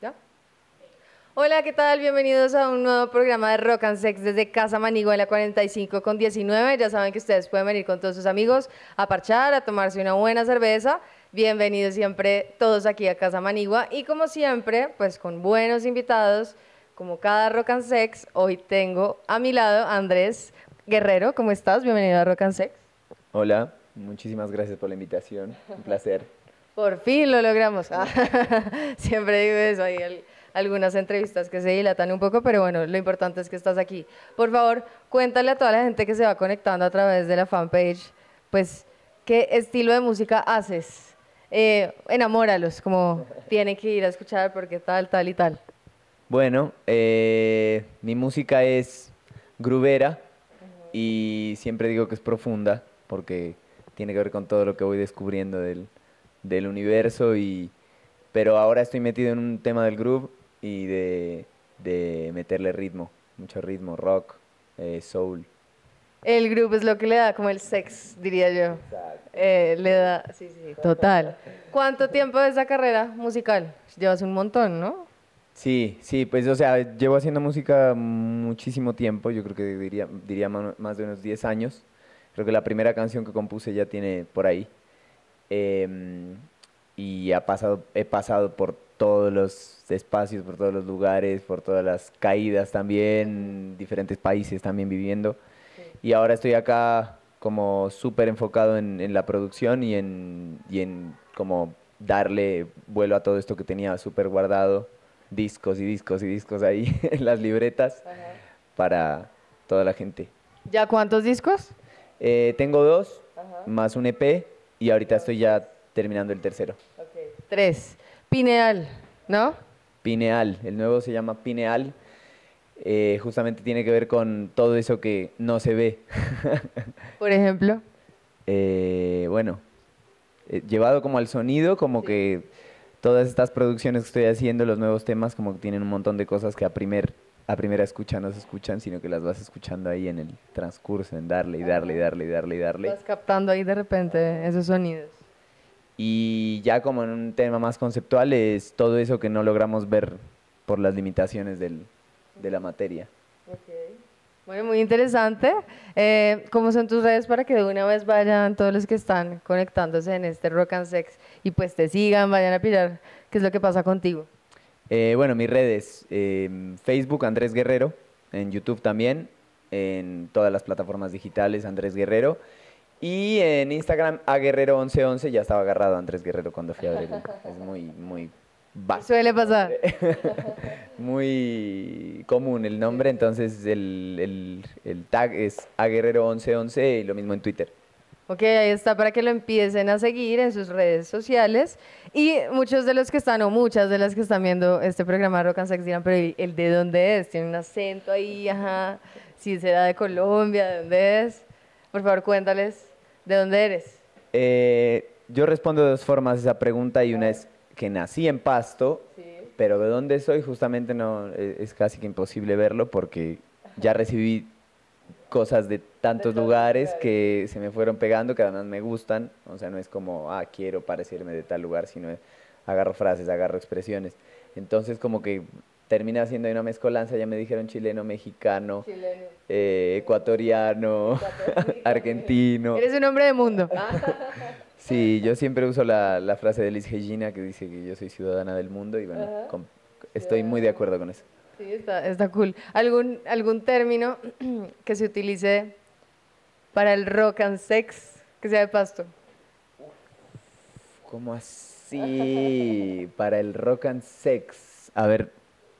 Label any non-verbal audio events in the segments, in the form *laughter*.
¿Ya? Hola, ¿qué tal? Bienvenidos a un nuevo programa de Rock and Sex desde Casa Manigua en la 45 con 19. Ya saben que ustedes pueden venir con todos sus amigos a parchar, a tomarse una buena cerveza. Bienvenidos siempre todos aquí a Casa Manigua y como siempre, pues con buenos invitados, como cada Rock and Sex, hoy tengo a mi lado Andrés Guerrero. ¿Cómo estás? Bienvenido a Rock and Sex. Hola, muchísimas gracias por la invitación. Un placer. Por fin lo logramos. *laughs* siempre digo eso, hay al- algunas entrevistas que se dilatan un poco, pero bueno, lo importante es que estás aquí. Por favor, cuéntale a toda la gente que se va conectando a través de la fanpage, pues, ¿qué estilo de música haces? Eh, enamóralos, como tienen que ir a escuchar porque tal, tal y tal. Bueno, eh, mi música es grubera y siempre digo que es profunda porque tiene que ver con todo lo que voy descubriendo del, del universo y pero ahora estoy metido en un tema del groove y de, de meterle ritmo, mucho ritmo, rock, eh, soul. El grupo es lo que le da como el sex, diría yo. Eh, le da, sí, sí, total. ¿Cuánto tiempo de esa carrera musical? Llevas un montón, ¿no? Sí, sí, pues o sea, llevo haciendo música muchísimo tiempo, yo creo que diría, diría más de unos 10 años. Creo que la primera canción que compuse ya tiene por ahí. Em, y ha pasado, he pasado por todos los espacios, por todos los lugares, por todas las caídas también, diferentes países también viviendo. Y ahora estoy acá como súper enfocado en, en la producción y en, y en como darle vuelo a todo esto que tenía súper guardado, discos y discos y discos ahí *laughs* en las libretas para toda la gente. ¿Ya cuántos discos? Eh, tengo dos, más un EP y ahorita estoy ya terminando el tercero. Tres. Pineal, ¿no? Pineal, el nuevo se llama Pineal. eh, justamente tiene que ver con todo eso que no se ve. *laughs* Por ejemplo. Eh, bueno, eh, llevado como al sonido, como que todas estas producciones que estoy haciendo, los nuevos temas, como que tienen un montón de cosas que a, primer, a primera escucha no se escuchan, sino que las vas escuchando ahí en el transcurso, en darle y darle y darle y darle y darle. Vas captando ahí de repente esos sonidos. Y ya como en un tema más conceptual es todo eso que no logramos ver por las limitaciones del- de la materia. Bueno, muy interesante. Eh, ¿Cómo son tus redes para que de una vez vayan todos los que están conectándose en este Rock and Sex y pues te sigan, vayan a pillar qué es lo que pasa contigo? Eh, bueno, mis redes, eh, Facebook Andrés Guerrero, en YouTube también, en todas las plataformas digitales Andrés Guerrero y en Instagram a Guerrero 1111, ya estaba agarrado Andrés Guerrero cuando fui a verlo. *laughs* Es muy, muy básico, Suele pasar. *laughs* muy común el nombre, entonces el, el- el tag es a Guerrero 1111 y lo mismo en Twitter. Ok, ahí está para que lo empiecen a seguir en sus redes sociales. Y muchos de los que están, o muchas de las que están viendo este programa Rock and Sex dirán, pero ¿y ¿el de dónde es? Tiene un acento ahí, ajá. Si será de Colombia, ¿de dónde es? Por favor, cuéntales, ¿de dónde eres? Eh, yo respondo de dos formas esa pregunta y una es que nací en Pasto, pero de dónde soy justamente no e- es casi que imposible verlo porque ya recibí cosas de tantos lugares que se me fueron pegando que además me gustan, o sea, no es como, ah, quiero parecerme de tal lugar, sino agarro frases, agarro expresiones. Entonces como que termina siendo ahí una mezcolanza, ya me dijeron chileno, mexicano, eh, ecuatoriano, *laughs* argentino. Eres un hombre de mundo. *laughs* Sí, yo siempre uso la, la frase de Liz Regina que dice que yo soy ciudadana del mundo y bueno, estoy muy de acuerdo con eso. Sí, está, está cool. ¿Algún, ¿Algún término *clears throat* que se utilice para el rock and sex que sea de pasto? ¿Cómo así? Para el rock and sex. A ver,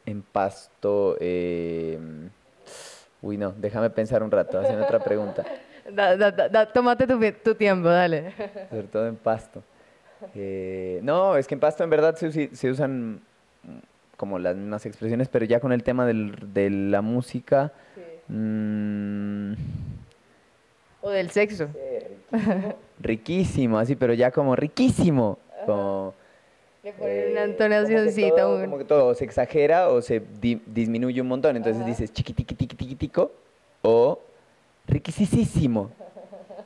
en pasto. eh, Uy, no, déjame pensar un rato, hacen otra pregunta. *laughs* Da- da- da- da- tómate tu, tu tiempo, dale. *laughs* Sobre todo en pasto. Eh, no, es que en pasto en verdad se, usan como las mismas expresiones, pero ya con el tema del- de la música. mm, O del sexo. *laughs* riquísimo, así, pero ya como riquísimo. Le ponen eh, una como que todo- Como que todo se exagera o se di- disminuye un montón. Entonces dices chiquitiquitiquitico o riquisísimo.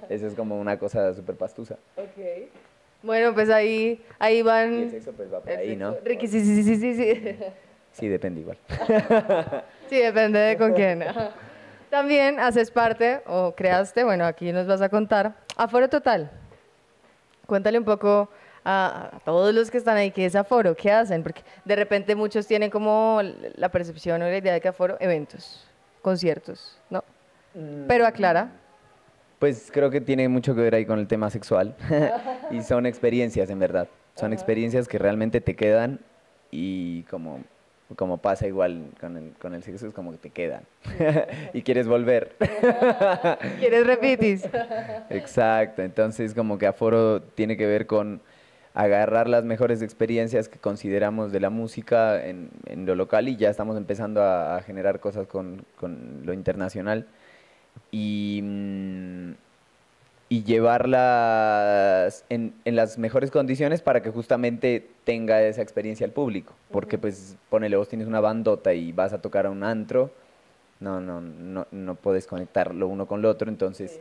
Eso es como una cosa súper pastusa. Bueno, pues ahí, ahí Y van... el sexo pues va por ahí, ¿no? Ricky, sí, sí, sí, sí, sí. Sí, depende igual. *laughs* Sí, depende de con quién. También haces parte o creaste, bueno, aquí nos vas a contar, Aforo Total. Cuéntale un poco a, a todos los que están ahí qué es Aforo, qué hacen, porque de repente muchos tienen como la percepción o la idea de que Aforo, eventos, conciertos, ¿no? Pero aclara. Pues creo que tiene mucho que ver ahí con el tema sexual. *laughs* y son experiencias, en verdad. Son experiencias que realmente te quedan y como, como pasa igual con el, con el sexo, es como que te quedan. *laughs* y quieres volver. *laughs* ¿Quieres repitis? Exacto. Entonces como que Aforo tiene que ver con agarrar las mejores experiencias que consideramos de la música en, en lo local y ya estamos empezando a, a generar cosas con, con lo internacional. Y, mm, y llevarlas en, en las mejores condiciones para que justamente tenga esa experiencia el público. Porque pues ponele, vos tienes una bandota y vas a tocar a un antro, no, no, no, no puedes conectar lo uno con lo otro, entonces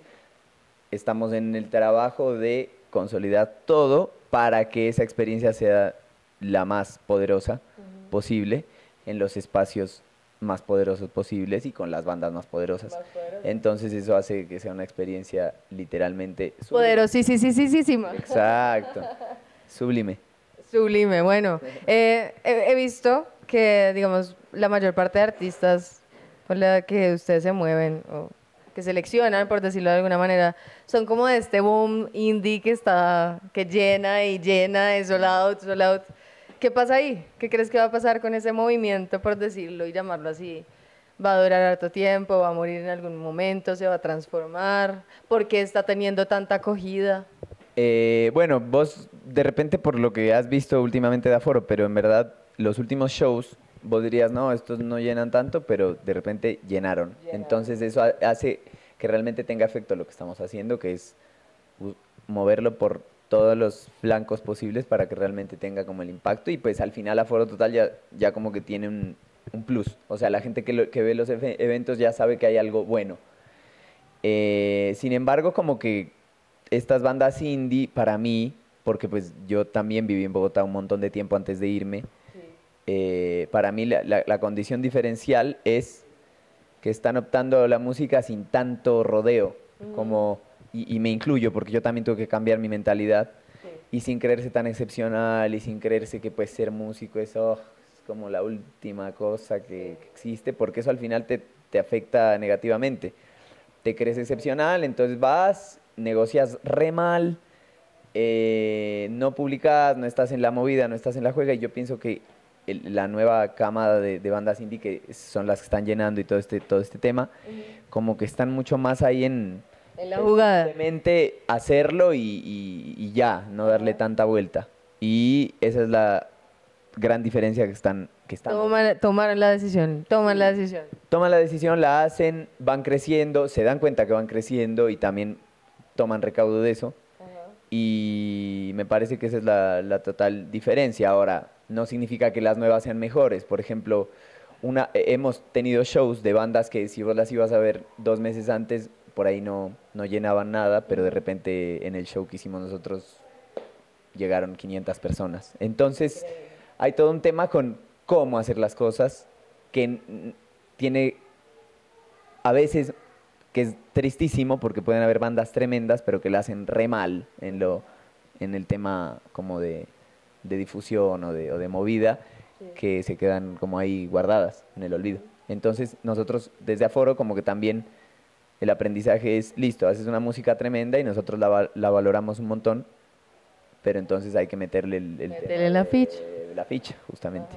estamos en el trabajo de consolidar todo para que esa experiencia sea la más poderosa posible en los espacios más poderosos posibles y con las bandas más poderosas. Entonces eso hace que sea una experiencia literalmente sublime. Poderosísima. Exacto. Sublime. Sublime, bueno. eh, he, he visto que, digamos, la mayor parte de artistas con la que ustedes se mueven o que seleccionan, por decirlo de alguna manera, son como de este boom indie que está, que llena y llena, es sold out, sold out. ¿Qué pasa ahí? ¿Qué crees que va a pasar con ese movimiento, por decirlo y llamarlo así? ¿Va a durar harto tiempo? ¿Va a morir en algún momento? ¿Se va a transformar? ¿Por qué está teniendo tanta acogida? Eh, bueno, vos de repente por lo que has visto últimamente de Aforo, pero en verdad los últimos shows, vos dirías, no, estos no llenan tanto, pero de repente llenaron. Entonces eso ha- hace que realmente tenga efecto lo que estamos haciendo, que es moverlo por todos los flancos posibles para que realmente tenga como el impacto y pues al final Aforo Total ya, ya como que tiene un, un plus. O sea, la gente que, lo- que ve los efe- eventos ya sabe que hay algo bueno. Eh, sin embargo, como que estas bandas indie, para mí, porque pues yo también viví en Bogotá un montón de tiempo antes de irme, eh, para mí la, la- la condición diferencial es que están optando la música sin tanto rodeo, como, y, y me incluyo, porque yo también tuve que cambiar mi mentalidad, y sin creerse tan excepcional, y sin creerse que pues ser músico es, oh, es como la última cosa que, que existe, porque eso al final te, te afecta negativamente. Te crees excepcional, entonces vas, negocias re mal, eh, no publicas, no estás en la movida, no estás en la juega, y yo pienso que el- la nueva camada de, de bandas indie que son las que están llenando y todo este, todo este tema, como que están mucho más ahí en, En la jugada. Simplemente hacerlo y, y- y ya, no darle tanta vuelta. Y esa es la gran diferencia que están que están. Toman, tomaron la decisión, toman la decisión. Toman la decisión, la hacen, van creciendo, se dan cuenta que van creciendo y también toman recaudo de eso. Y me parece que esa es la, la total diferencia. Ahora, no significa que las nuevas sean mejores. Por ejemplo, una, eh, hemos tenido shows de bandas que si vos las ibas a ver dos meses antes, por ahí no, no llenaban nada, pero de repente en el show que hicimos nosotros llegaron 500 personas. Entonces, hay todo un tema con cómo hacer las cosas que tiene a veces que es tristísimo porque pueden haber bandas tremendas, pero que la hacen re mal en lo en el tema como de, de difusión o de, o de movida, que se quedan como ahí guardadas en el olvido. Entonces, nosotros desde Aforo como que también el aprendizaje es, listo, haces una música tremenda y nosotros la, la valoramos un montón, pero entonces hay que meterle el, Métele la ficha. la ficha, justamente.